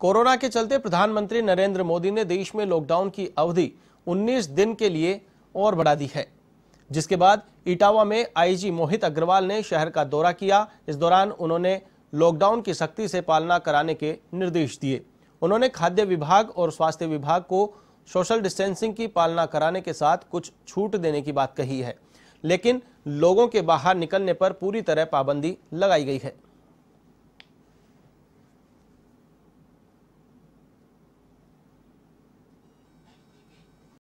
Corona के चलते प्रधानमंत्री नरेंद्र मोदी ने देश में लॉकडाउन की अवधि 19 दिन के लिए और बढ़ा दी है। जिसके बाद इटावा में आईजी मोहित अग्रवाल ने शहर का दौरा किया। इस दौरान उन्होंने लॉकडाउन की सख्ती से पालना कराने के निर्देश दिए। उन्होंने खाद्य विभाग और स्वास्थ्य विभाग को सोशल डिस्टेंसिंग की पालना कराने के साथ कुछ छूट देने की बात कही है। लेकिन लोगों के बाहर निकलने पर पूरी तरह पाबंदी लगाई गई है।